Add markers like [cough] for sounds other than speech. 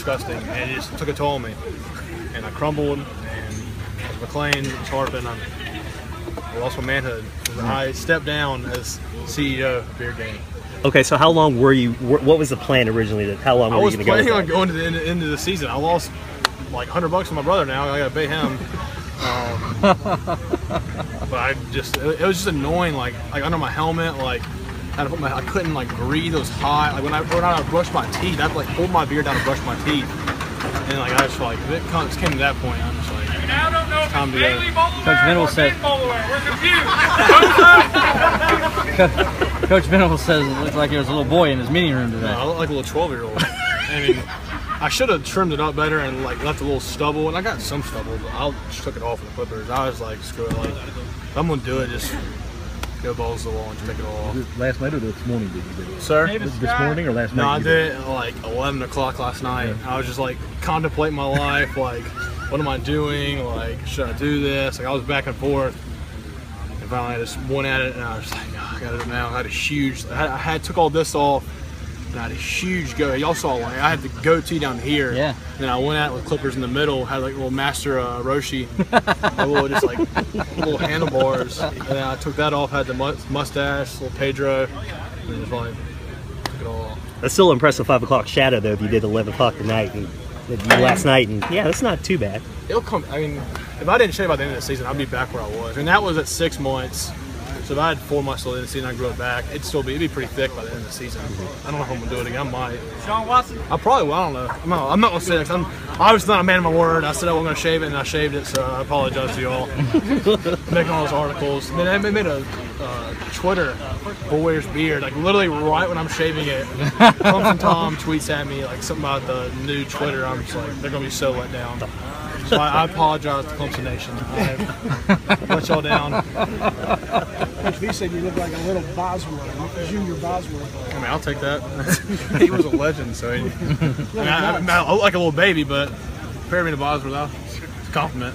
disgusting, and it just took a toll on me. And I crumbled, and McLean was Harping, I I lost my manhood. I stepped down as CEO of Beard Gang. Okay, so how long were you? What was the plan originally? That how long I were was you going to go? I was planning on going to the end, end of the season. I lost like 100 bucks to my brother now. I got to pay him. [laughs] Um, but I just, it, it was just annoying. Like, like under my helmet, like, I, put my, I couldn't like breathe. It was hot. Like when I when I brushed my teeth, I had to like hold my beard down to brush my teeth. And like I just like it come- it came to that point. I'm just like, Now I don't know if Time it's to go. Bailey Coach Venable said- We're [laughs] confused. Coach Venable says it looks like there was a little boy in his meeting room today. I look like a little 12 year old. I mean, I should have trimmed it up better and like left a little stubble. And I got some stubble, but I just took it off in the Clippers. I was like, screw it. Like, I'm gonna do it, just go balls to the wall and just take it all off. Last night or this morning did you do it? Sir? This morning or last night? No. I you did it at like 11 o'clock last night. I was just like contemplating my life, like, what am I doing? Like, should I do this? Like, I was back and forth. And finally, I just went at it, and I was like, oh, I got it now. I had a huge, I had, I had took all this off, and I had a huge go. Y'all saw, like, I had the goatee down here. Yeah. And then I went out with clippers in the middle, had like little master uh, Roshi, a little just like little handlebars. And then I took that off, had the mustache, little Pedro, and then just like took it all off. That's still impressive five o'clock shadow though. If you did eleven o'clock tonight and last night, and yeah, that's not too bad. it'll come. I mean, if I didn't shave by the end of the season, I'd be back where I was, and that was at six months. So if I had four months till the end of the season, I grew it back. It'd still be, it'd be pretty thick by the end of the season. I don't know if I'm gonna do it again. I might. Deshaun Watson. I probably will. I don't know. I'm not, I'm not gonna say it. 'cause I'm obviously not a man of my word. I said I wasn't gonna shave it, and I shaved it. So I apologize to y'all. [laughs] Making all those articles. Then I made a uh, Twitter Boulware's beard, like literally right when I'm shaving it. Thompson Tom tweets at me like something about the new Twitter. I'm just like, they're gonna be so let down. So I, I apologize to Clemson Nation. I [laughs] let y'all down. Coach V said you look like a little Bosworth, Junior Bosworth. I mean, I'll take that. [laughs] he was a legend, so he, [laughs] I, mean, I, I, I look like a little baby, but compare me to Bosworth, that's a compliment.